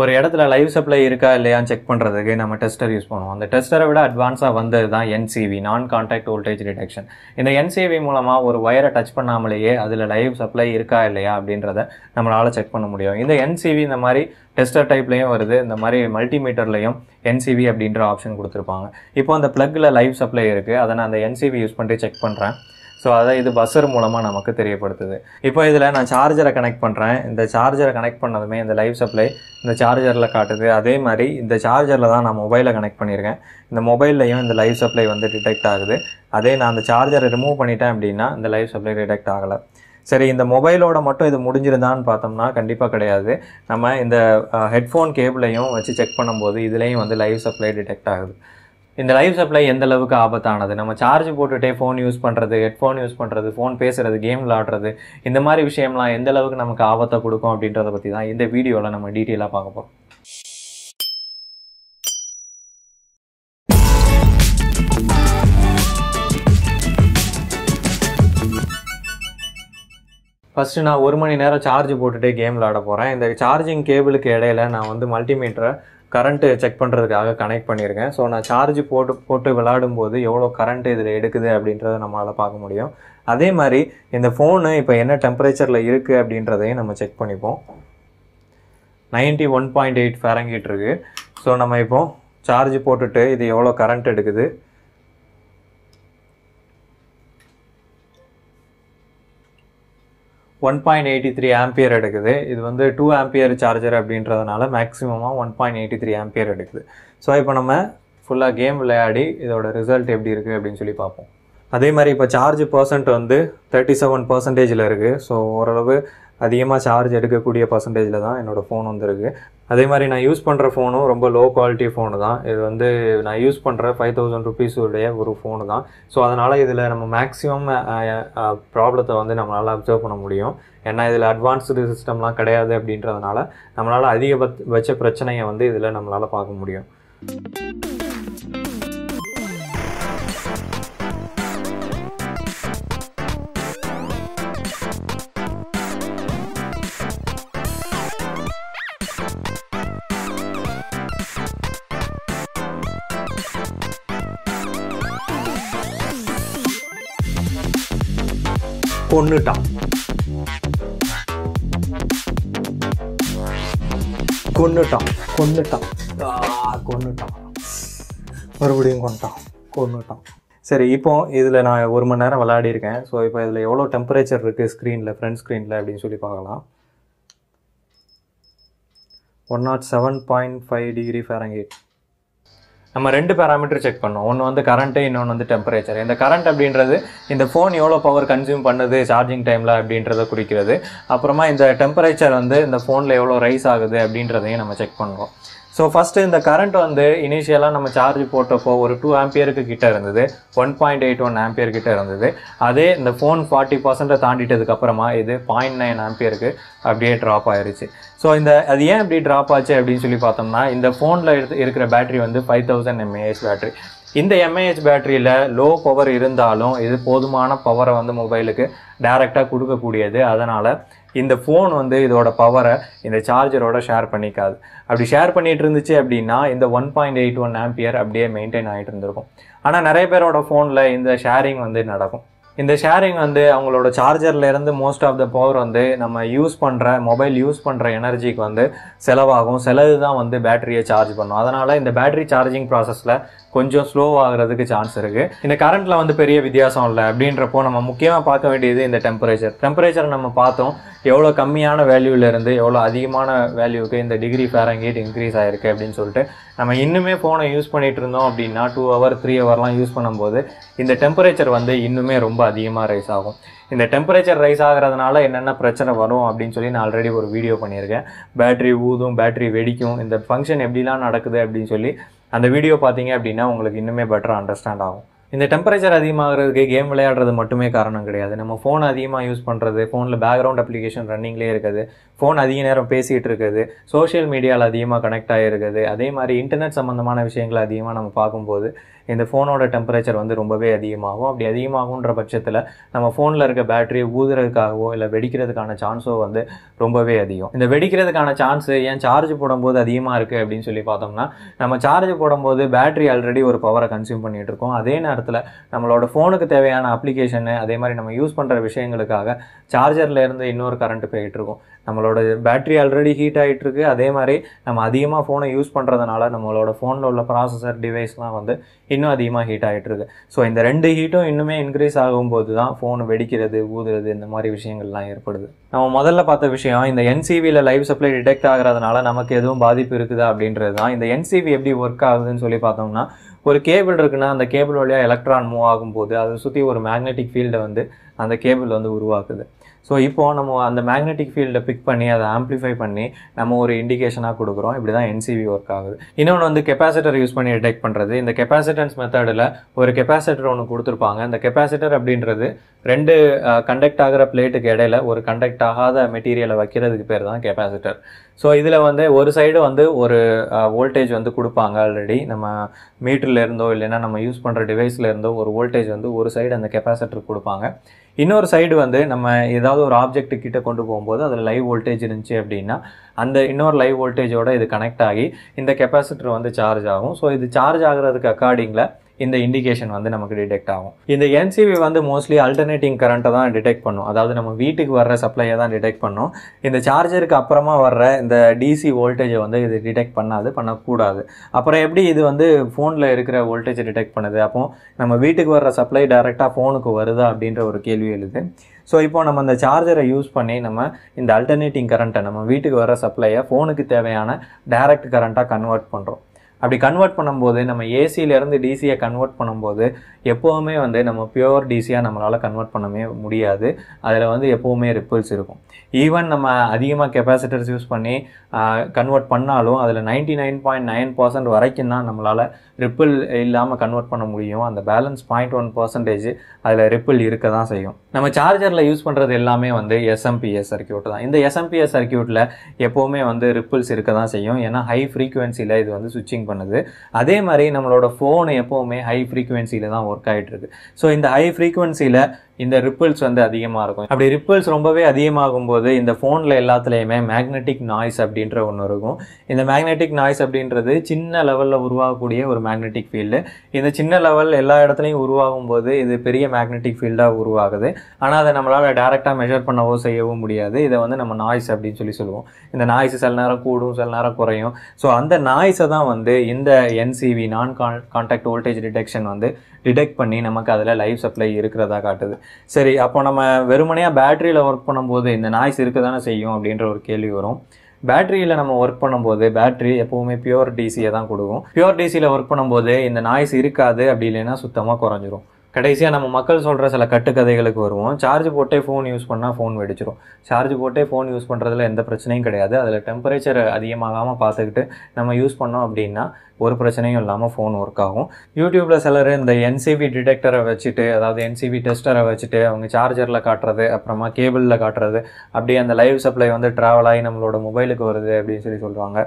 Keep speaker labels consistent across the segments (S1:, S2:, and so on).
S1: ஒரு இடத்துல live supply இருக்கா இல்லையான்னு செக் பண்ணுறதுக்கு நம்ம டெஸ்டர் யூஸ் பண்ணுவோம். அந்த டெஸ்டரை விட அட்வான்ஸாக வந்தது தான் என்சிவி நான் கான்டாக்ட் வோல்டேஜ் டிடெக்ஷன் இந்த என்சிவி மூலமாக ஒரு ஒயரை டச் பண்ணாமலேயே அதில் லைவ் சப்ளை இருக்கா இல்லையா அப்படின்றத நம்மளால் செக் பண்ண முடியும். இந்த என்சிவி இந்த மாதிரி டெஸ்டர் டைப்லேயும் வருது. இந்த மாதிரி மல்டிமீட்டர்லையும் என்சிவி அப்படின்ற ஆப்ஷன் கொடுத்துருப்பாங்க. இப்போ அந்த ப்ளக்கில் லைவ் சப்ளை இருக்குது அதை நான் அந்த என்சிவி யூஸ் பண்ணிட்டு செக் பண்ணுறேன் ஸோ அதை இது பஸ்ஸர் மூலமாக நமக்கு தெரியப்படுத்துது. இப்போ இதில் நான் சார்ஜரை கனெக்ட் பண்ணுறேன் இந்த சார்ஜரை கனெக்ட் பண்ணதுமே இந்த லைவ் சப்ளை இந்த சார்ஜரில் காட்டுது. அதே மாதிரி இந்த சார்ஜரில் தான் நான் மொபைலை கனெக்ட் பண்ணியிருக்கேன். இந்த மொபைல்லையும் இந்த லைவ் சப்ளை வந்து டிடெக்ட் ஆகுது. அதே நான் அந்த சார்ஜரை ரிமூவ் பண்ணிட்டேன் அப்படின்னா இந்த லைவ் சப்ளை டிடெக்ட் ஆகலை. சரி இந்த மொபைலோட மட்டும் இது முடிஞ்சிருந்தான்னு பார்த்தோம்னா கண்டிப்பாக கிடையாது. நம்ம இந்த ஹெட்ஃபோன் கேபிளையும் வச்சு செக் பண்ணும்போது இதுலேயும் வந்து லைவ் சப்ளை டிடெக்ட் ஆகுது. இந்த லைவ் சப்ளை எந்த அளவுக்கு ஆபத்தானது? நம்ம சார்ஜ் போட்டுட்டே ஃபோன் யூஸ் பண்ணுறது ஹெட்ஃபோன் யூஸ் பண்ணுறது ஃபோன் பேசுறது கேம் விளாடுறது இந்த மாதிரி விஷயம்லாம் எந்த அளவுக்கு நமக்கு ஆபத்தை கொடுக்கும் அப்படின்றத பற்றி தான் இந்த வீடியோவில் நம்ம டீட்டெயிலாக பார்க்க போகிறோம் ஃபஸ்ட்டு நான் ஒரு மணி நேரம் சார்ஜ் போட்டுகிட்டே கேம் விளாட போகிறேன் இந்த சார்ஜிங் கேபிளுக்கு இடையில நான் வந்து மல்டிமீட்டரை கரண்ட்டு செக் பண்ணுறதுக்காக கனெக்ட் பண்ணியிருக்கேன். ஸோ நான் சார்ஜ் போட்டு போட்டு விளாடும் போது எவ்வளோ கரண்ட் இதில் எடுக்குது அப்படின்றத நம்மளால் பார்க்க முடியும். அதே மாதிரி இந்த ஃபோனு இப்போ என்ன டெம்பரேச்சரில் இருக்குது அப்படின்றதையும் நம்ம செக் பண்ணிப்போம். Ninety one point eight Fahrenheit இருக்குது ஸோ நம்ம இப்போ சார்ஜ் போட்டுட்டு இது எவ்வளோ கரண்ட் எடுக்குது? One point eighty three ampere எடுக்குது. இது வந்து டூ ஆம்பியர் சார்ஜர் அப்படின்றதுனால மேக்ஸிமமாக one point eighty three ampere எடுக்குது. ஸோ இப்போ நம்ம ஃபுல்லாக கேம் விளையாடி இதோட ரிசல்ட் எப்படி இருக்குது அப்படின்னு சொல்லி பார்ப்போம். அதே மாதிரி இப்போ சார்ஜ் பர்சன்ட் வந்து தேர்ட்டி செவன் பர்சன்டேஜில் இருக்குது ஸோ ஓரளவு அதிகமாக சார்ஜ் எடுக்கக்கூடிய பர்சன்டேஜில் தான் என்னோடய ஃபோன் வந்திருக்கு. அதே மாதிரி நான் யூஸ் பண்ணுற ஃபோனும் ரொம்ப லோ குவாலிட்டி ஃபோனு தான். இது வந்து நான் யூஸ் பண்ணுற ஃபைவ் தௌசண்ட் ருபீஸுடைய ஒரு ஃபோனு தான். ஸோ அதனால் இதில் நம்ம மேக்ஸிமம் ப்ராப்ளத்தை வந்து நம்மளால் அப்சர்வ் பண்ண முடியும். ஏன்னா இதில் அட்வான்ஸ்டு சிஸ்டம்லாம் கிடையாது அப்படின்றதுனால நம்மளால் அதிகபட்ச பிரச்சனையை வந்து இதில் நம்மளால் பார்க்க முடியும். கொன்னுட்டான் கொன்னுட்டான். கொன்னுட்டான் கொன்னுட்டான். மறுபடியும் கொண்டுட்டான் கொன்னுட்டான். சரி இப்போ இதில் நான் ஒரு மணி நேரம் விளையாடிருக்கேன் ஸோ இப்போ இதில் எவ்வளோ டெம்பரேச்சர் இருக்குது ஸ்க்ரீனில் ஃப்ரண்ட் ஸ்க்ரீனில் அப்படின்னு சொல்லி பார்க்கலாம். One naught seven point five degree Fahrenheit நம்ம ரெண்டு பேராமீட்டர் செக் பண்ணோம். ஒன்று வந்து கரண்ட்டு இன்னொன்று வந்து டெம்பரேச்சர் இந்த கரண்ட் அப்படின்றது இந்த ஃபோன் எவ்வளோ பவர் கன்சியூம் பண்ணுது சார்ஜிங் டைமில் அப்படின்றத குறிக்கிறது. அப்புறமா இந்த டெம்பரேச்சர் வந்து இந்த ஃபோனில் எவ்வளோ ரைஸ் ஆகுது அப்படின்றதையும் நம்ம செக் பண்ணுறோம் ஸோ ஃபஸ்ட்டு இந்த கரண்ட் வந்து இனிஷியலாக நம்ம சார்ஜ் போட்டப்போ ஒரு டூ ஆம்பியருக்கு கிட்டே இருந்தது. One point eight one ampere கிட்டே இருந்தது. அதே இந்த ஃபோன் ஃபார்ட்டி பர்சன்ட்டை தாண்டிட்டதுக்கப்புறமா இது பாயிண்ட் நைன் ஆம்பியருக்கு அப்படியே ட்ராப் ஆயிடுச்சு ஸோ இந்த அது ஏன் இப்படி ட்ராப் ஆச்சு அப்படின்னு சொல்லி பார்த்தோம்னா இந்த ஃபோனில் எடுத்து இருக்கிற பேட்டரி வந்து ஃபைவ் தௌசண்ட் எம்ஏஹெச் பேட்டரி இந்த எம்ஏஹெச் பேட்டரியில் லோ பவர் இருந்தாலும் இது போதுமான பவரை வந்து மொபைலுக்கு டைரெக்டாக கொடுக்கக்கூடியது. அதனால் இந்த ஃபோன் வந்து இதோட பவரை இந்த சார்ஜரோட ஷேர் பண்ணிக்காது. அப்படி ஷேர் பண்ணிட்டு இருந்துச்சு அப்படின்னா இந்த one point eight one ampere அப்படியே மெயின்டைன் ஆகிட்டு இருந்திருக்கும். ஆனால் நிறைய பேரோட ஃபோனில் இந்த ஷேரிங் வந்து நடக்கும். இந்த ஷேரிங் வந்து அவங்களோட சார்ஜர்லேருந்து மோஸ்ட் ஆஃப் த பவர் வந்து நம்ம யூஸ் பண்ணுற மொபைல் யூஸ் பண்ணுற எனர்ஜிக்கு வந்து செலவாகும். செலவு தான் வந்து பேட்டரியை சார்ஜ் பண்ணும். அதனால் இந்த பேட்டரி சார்ஜிங் ப்ராசஸில் கொஞ்சம் ஸ்லோ ஆகிறதுக்கு சான்ஸ் இருக்குது இந்த கரண்ட்டில் வந்து பெரிய வித்தியாசம் இல்லை. அப்படின்றப்போ நம்ம முக்கியமாக பார்க்க வேண்டியது இந்த டெம்பரேச்சர் டெம்பரேச்சர் நம்ம பார்த்தோம். எவ்வளோ கம்மியான வேல்யூவிலேருந்து எவ்வளோ அதிகமான வேல்யூவுக்கு இந்த டிகிரி ஃபேரங்கேட் இன்க்ரீஸ் ஆகிருக்கு அப்படின்னு சொல்லிட்டு நம்ம இன்னுமே ஃபோனை யூஸ் பண்ணிகிட்டு இருந்தோம் அப்படின்னா டூ ஹவர் த்ரீ ஹவர்லாம் யூஸ் பண்ணும்போது இந்த டெம்பரேச்சர் வந்து இன்னுமே ரொம்ப அதிகமாக ரைஸ் ஆகும். இந்த டெம்பரேச்சர் ரைஸ் ஆகிறதுனால என்னென்ன பிரச்சனை வரும் அப்படின்னு சொல்லி நான் ஆல்ரெடி ஒரு வீடியோ பண்ணியிருக்கேன். பேட்டரி ஊதும் பேட்டரி வெடிக்கும் இந்த ஃபங்க்ஷன் எப்படிலாம் நடக்குது அப்படின்னு சொல்லி அந்த வீடியோ பார்த்தீங்க அப்படின்னா உங்களுக்கு இன்னுமே பெட்டராக அண்டர்ஸ்டாண்ட் ஆகும். இந்த டெம்பரேச்சர் அதிகமாகிறதுக்கு கேம் விளையாடுறது மட்டுமே காரணம் கிடையாது. நம்ம ஃபோன் அதிகமாக யூஸ் பண்ணுறது ஃபோனில் பேக்ரவுண்ட் அப்ளிகேஷன் ரன்னிங்லேயே இருக்குது. ஃபோன் அதிக நேரம் பேசிகிட்டு இருக்குது. சோஷியல் மீடியாவில் அதிகமாக கனெக்ட் ஆகிருக்குது அதே மாதிரி இன்டர்நெட் சம்மந்தமான விஷயங்களை அதிகமாக நம்ம பார்க்கும்போது இந்த ஃபோனோட டெம்பரேச்சர் வந்து ரொம்பவே அதிகமாகும். அப்படி அதிகமாகுன்ற பட்சத்தில் நம்ம ஃபோனில் இருக்க பேட்டரி ஊதுறதுக்காகவோ இல்லை வெடிக்கிறதுக்கான சான்ஸோ வந்து ரொம்பவே அதிகம். இந்த வெடிக்கிறதுக்கான சான்ஸ் ஏன் சார்ஜ் போடும்போது அதிகமாக இருக்குது அப்படின்னு சொல்லி பார்த்தோம்னா நம்ம சார்ஜ் போடும்போது பேட்டரி ஆல்ரெடி ஒரு பவரை கன்சியூம் பண்ணிகிட்டு இருக்கோம். அதே இடத்துல நம்மளோட ஃபோனுக்கு தேவையான அப்ளிகேஷனு அதே மாதிரி நம்ம யூஸ் பண்ணுற விஷயங்களுக்காக சார்ஜர்ல இருந்து இன்னொரு கரண்ட் போயிட்டுருக்கும் நம்மளோட பேட்டரி ஆல்ரெடி ஹீட் ஆகிட்டுருக்கு அதே மாதிரி நம்ம அதிகமாக ஃபோனை யூஸ் பண்ணுறதுனால நம்மளோட ஃபோனில் உள்ள ப்ராசஸர் டிவைஸ்லாம் வந்து இன்னும் அதிகமாக ஹீட் ஆகிட்டுருக்கு ஸோ இந்த ரெண்டு ஹீட்டும் இன்னுமே இன்க்ரீஸ் ஆகும்போது தான் ஃபோன் வெடிக்கிறது ஊதுறது இந்த மாதிரி விஷயங்கள்லாம் ஏற்படுது. நம்ம முதல்ல பார்த்த விஷயம் இந்த என்சிவியில் லைவ் சப்ளை டிடெக்ட் ஆகிறதுனால நமக்கு எதுவும் பாதிப்பு இருக்குதா அப்படின்றது தான். இந்த என்சிவி எப்படி ஒர்க் ஆகுதுன்னு சொல்லி பார்த்தோம்னா ஒரு கேபிள் இருக்குன்னா அந்த கேபிள் வழியாக எலக்ட்ரான் மூவ் ஆகும்போது அதை சுற்றி ஒரு மேக்னெட்டிக் ஃபீல்டை வந்து அந்த கேபிள் வந்து உருவாக்குது. ஸோ இப்போது நம்ம அந்த மேக்னெட்டிக் ஃபீல்டை பிக் பண்ணி அதை ஆம்ப்ளிஃபை பண்ணி நம்ம ஒரு இண்டிகேஷனாக கொடுக்குறோம். இப்படி தான் என்சிவி ஒர்க் ஆகுது. இன்னொன்று வந்து கெப்பாசிட்டர் யூஸ் பண்ணி டிடெக்ட் பண்ணுறது இந்த கெப்பாசிட்டன்ஸ் மெத்தடில் ஒரு கெப்பாசிட்டர் ஒன்று கொடுத்துருப்பாங்க. இந்த கெப்பாசிட்டர் அப்படின்றது ரெண்டு கண்டக்ட் ஆகிற பிளேட்டுக்கு இடையில ஒரு கண்டக்ட் ஆகாத மெட்டீரியலை வைக்கிறதுக்கு பேர் தான் கெப்பாசிட்டர் ஸோ இதில் வந்து ஒரு சைடு வந்து ஒரு வோல்டேஜ் வந்து கொடுப்பாங்க ஆல்ரெடி நம்ம மீட்டர்ல இருந்தோ இல்லைன்னா நம்ம யூஸ் பண்ணுற டிவைஸில் இருந்தோ ஒரு வோல்டேஜ் வந்து ஒரு சைடு அந்த கெப்பாசிட்டர் கொடுப்பாங்க. இன்னொரு சைடு வந்து நம்ம ஏதாவது ஒரு ஆப்ஜெக்ட் கிட்டே கொண்டு போகும்போது அதில் லைவ் வோல்டேஜ் இருந்துச்சு அப்படின்னா அந்த இன்னொரு லைவ் வோல்டேஜோட இது கனெக்ட் ஆகி இந்த கெப்பாசிட்டர் வந்து சார்ஜ் ஆகும். ஸோ இது சார்ஜ் ஆகுறதுக்கு அக்கார்டிங்கில் இந்த இண்டிகேஷன் வந்து நமக்கு டிடெக்ட் ஆகும். இந்த என்சிவி வந்து மோஸ்ட்லி அல்டர்னேட்டிங் கரண்ட்டை தான் டிடெக்ட் பண்ணும். அதாவது நம்ம வீட்டுக்கு வர்ற சப்ளையை தான் டிடெக்ட் பண்ணும். இந்த சார்ஜருக்கு அப்புறமா வர்ற இந்த டிசி வோல்டேஜை வந்து இது டிடெக்ட் பண்ணாது பண்ணக்கூடாது. அப்புறம் எப்படி இது வந்து ஃபோனில் இருக்கிற வோல்டேஜை டிடெக்ட் பண்ணுது? அப்போ நம்ம வீட்டுக்கு வர்ற சப்ளை டைரெக்டாக ஃபோனுக்கு வருதா அப்படின்ற ஒரு கேள்வி எழுது. ஸோ இப்போ நம்ம அந்த சார்ஜரை யூஸ் பண்ணி நம்ம இந்த அல்டர்னேட்டிங் கரண்ட்டை நம்ம வீட்டுக்கு வர சப்ளையை ஃபோனுக்கு தேவையான டைரக்ட் கரண்ட்டாக கன்வெர்ட் பண்ணுறோம் அப்படி கன்வெர்ட் பண்ணும்போது நம்ம ஏசியிலேருந்து டிசியை கன்வெர்ட் பண்ணும்போது எப்போவுமே வந்து நம்ம பியோர் டிசியாக நம்மளால் கன்வெர்ட் பண்ணவே முடியாது. அதில் வந்து எப்போவுமே ரிப்பிள்ஸ் இருக்கும். ஈவன் நம்ம அதிகமாக கெப்பாசிட்டர்ஸ் யூஸ் பண்ணி கன்வெர்ட் பண்ணாலும் அதில் ninety nine point nine percent வரைக்கும் தான் நம்மளால் ரிப்பிள் இல்லாமல் கன்வெர்ட் பண்ண முடியும். அந்த பேலன்ஸ் பாயிண்ட் ஒன் பர்சன்டேஜ் அதில் ரிப்பிள் இருக்க தான் செய்யும். நம்ம சார்ஜரில் யூஸ் பண்ணுறது எல்லாமே வந்து எஸ்எம்பிஎஸ் சர்க்கியூட் தான். இந்த எஸ்எம்பிஎஸ் சர்க்கியூட்டில் எப்போவுமே வந்து ரிப்பிள்ஸ் இருக்க தான் செய்யும். ஏன்னா ஹை ஃப்ரீக்குவென்சியில் இது வந்து சுவிட்சிங் பண்ணுது. அதே மாதிரி நம்மளோட ஃபோன் எப்போவுமே ஹை ஃப்ரீக்குவென்சியில் தான் ஒர்க் ஆகிட்டு இருக்கு. ஸோ இந்த ஹை ஃப்ரீக்குவென்சியில் இந்த ரிப்பிள்ஸ் வந்து அதிகமாக இருக்கும். அப்படி ரிப்பிள்ஸ் ரொம்பவே அதிகமாகும் போது இந்த ஃபோனில் எல்லாத்துலேயுமே மேக்னெட்டிக் நாய்ஸ் அப்படின்ற ஒன்று இருக்கும். இந்த மேக்னெட்டிக் நாய்ஸ் அப்படின்றது சின்ன லெவலில் உருவாகக்கூடிய ஒரு மேக்னெட்டிக் ஃபீல்டு இந்த சின்ன லெவல் எல்லா இடத்துலையும் உருவாகும் போது இது பெரிய மேக்னெட்டிக் ஃபீல்டாக உருவாகுது. ஆனால் அதை நம்மளால் டேரெக்டாக மெஷர் பண்ணவோ செய்யவோ முடியாது. இதை வந்து நம்ம நாய்ஸ் அப்படின்னு சொல்லி சொல்லுவோம். இந்த நாய்ஸ் சில நேரம் கூடும் சில நேரம் குறையும். ஸோ அந்த நாய்ஸை தான் வந்து இந்த என்சிவி நான் கான் கான்டாக்ட் வோல்டேஜ் டிடெக்ஷன் வந்து டிடெக்ட் பண்ணி நமக்கு அதில் லைஃப் சப்ளை இருக்கிறதா காட்டுது. சரி அப்போ நம்ம வெறுமனையாக பேட்டரியில் ஒர்க் பண்ணும்போது இந்த நாய்ஸ் இருக்க தானே செய்யும் அப்படின்ற ஒரு கேள்வி வரும். பேட்டரியில் நம்ம ஒர்க் பண்ணும்போது பேட்டரி எப்போவுமே பியூர் டிசியை தான் கொடுக்கும். பியூர் டிசியில் ஒர்க் பண்ணும்போது இந்த நாய்ஸ் இருக்காது அப்படி இல்லைன்னா சுத்தமாக குறைஞ்சிரும். கடைசியாக நம்ம மக்கள் சொல்கிற சில கட்டுக்கதைகளுக்கு வருவோம். சார்ஜ் போட்டே ஃபோன் யூஸ் பண்ணால் ஃபோன் வெடிச்சிடும் சார்ஜ் போட்டே ஃபோன் யூஸ் பண்ணுறதுல எந்த பிரச்சனையும் கிடையாது. அதில் டெம்பரேச்சர் அதிகமாகாமல் பார்த்துக்கிட்டு நம்ம யூஸ் பண்ணோம் அப்படின்னா ஒரு பிரச்சனையும் இல்லாமல் ஃபோன் ஒர்க் ஆகும். யூடியூப்பில் சிலர் இந்த என்சிவி டிடெக்டரை வச்சுட்டு அதாவது என்சிவி டெஸ்டரை வச்சுட்டு அவங்க சார்ஜரில் காட்டுறது அப்புறமா கேபிளில் காட்டுறது அப்படியே அந்த லைவ் சப்ளை வந்து ட்ராவல் ஆகி நம்மளோட மொபைலுக்கு வருது அப்படின்னு சொல்லி சொல்லுவாங்க.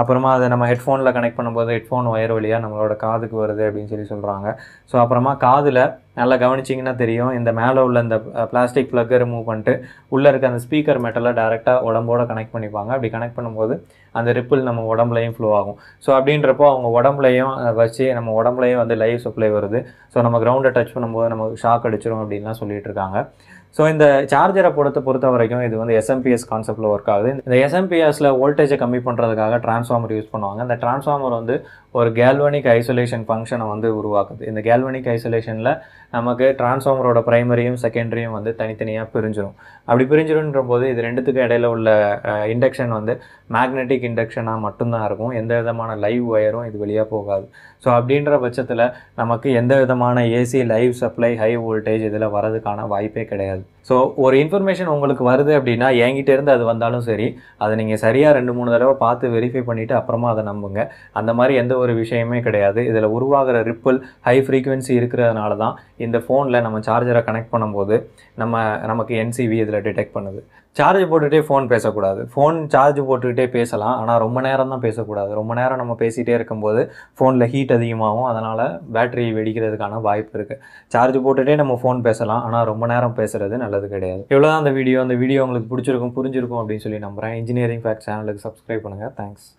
S1: அப்புறமா அதை நம்ம ஹெட்ஃபோனில் கனெக்ட் பண்ணும்போது ஹெட்ஃபோன் ஒயர் வழியாக நம்மளோட காதுக்கு வருது அப்படின்னு சொல்லி சொல்கிறாங்க ஸோ அப்புறமா காதில் நல்லா கவனிச்சிங்கன்னா தெரியும். இந்த மேலே உள்ள இந்த பிளாஸ்டிக் ப்ளக்கை ரிமூவ் பண்ணிட்டு உள்ளே இருக்க அந்த ஸ்பீக்கர் மெட்டலை டேரெக்டாக உடம்போட கனெக்ட் பண்ணிப்பாங்க. அப்படி கனெக்ட் பண்ணும்போது அந்த ரிப்பிள் நம்ம உடம்புலையும் ஃப்ளோ ஆகும். ஸோ அப்படின்றப்போ அவங்க உடம்புலையும் வச்சு நம்ம உடம்புலையும் வந்து லைவ் சப்ளை வருது. ஸோ நம்ம கிரவுண்டை டச் பண்ணும்போது நமக்கு ஷாக் அடிச்சிடும் அப்படின்லாம் சொல்லிட்டு இருக்காங்க. ஸோ இந்த சார்ஜரை பொறுத்த பொறுத்த வரைக்கும் இது வந்து எஸ்எம்பிஎஸ் கான்செப்டில் ஒர்க் ஆகுது. இந்த எஸ்எம்பிஎஸில் வோல்டேஜை கம்மி பண்ணுறதுக்காக டிரான்ஸ்ஃபார்மர் யூஸ் பண்ணுவாங்க. அந்த டிரான்ஸ்ஃபார்மர் வந்து ஒரு கேல்வனிக் ஐசோலேஷன் ஃபங்க்ஷனை வந்து உருவாக்குது. இந்த கேல்வனிக் ஐசோலேஷனில் நமக்கு டிரான்ஸ்ஃபார்மரோட ப்ரைமரியும் செகண்டரியும் வந்து தனித்தனியாக பிரிஞ்சிடும் அப்படி பிரிஞ்சிடும்ன்ற போது இது ரெண்டுத்துக்கு இடையில உள்ள இண்டக்ஷன் வந்து மேக்னெட்டிக் இண்டக்ஷனாக மட்டும்தான் இருக்கும். எந்த விதமான லைவ் ஒயரும் இது வெளியாக போகாது. ஸோ அப்படின்ற பட்சத்தில் நமக்கு எந்த விதமான AC live supply high voltage இதில் வரதுக்கான வாய்ப்பே கிடையாது. ஸோ ஒரு இன்ஃபர்மேஷன் உங்களுக்கு வருது அப்படின்னா என்கிட்ட இருந்து அது வந்தாலும் சரி அதை நீங்கள் சரியாக ரெண்டு மூணு தடவை பார்த்து வெரிஃபை பண்ணிவிட்டு அப்புறமா அதை நம்புங்க. அந்த மாதிரி எந்த ஒரு விஷயமே கிடையாது. இதில் உருவாகிற ரிப்பிள் ஹை ஃப்ரீக்குவென்சி இருக்கிறதுனால தான் இந்த ஃபோனில் நம்ம சார்ஜரை கனெக்ட் பண்ணும்போது நம்ம நமக்கு என்சிவி இதில் டிடெக்ட் பண்ணுது. சார்ஜ் போட்டுகிட்டே ஃபோன் பேசக்கூடாது. ஃபோன் சார்ஜ் போட்டுக்கிட்டே பேசலாம். ஆனால் ரொம்ப நேரம் தான் பேசக்கூடாது. ரொம்ப நேரம் நம்ம பேசிகிட்டே இருக்கும்போது ஃபோனில் ஹீட் அதிகமாகும். அதனால் பேட்டரி வெடிக்கிறதுக்கான வாய்ப்பு இருக்குது சார்ஜ் போட்டுகிட்டே நம்ம ஃபோன் பேசலாம். ஆனால் ரொம்ப நேரம் பேசுகிறது நல்லது கிடையாது. இவ்வளோ தான் அந்த வீடியோ அந்த வீடியோ உங்களுக்கு பிடிச்சிருக்கும் புரிஞ்சிருக்கும் அப்படின்னு சொல்லி நம்புகிறேன் இன்ஜினியரிங் ஃபேக்ட் சேனலுக்கு சப்ஸ்கிரைப் பண்ணுங்கள் தேங்க்ஸ்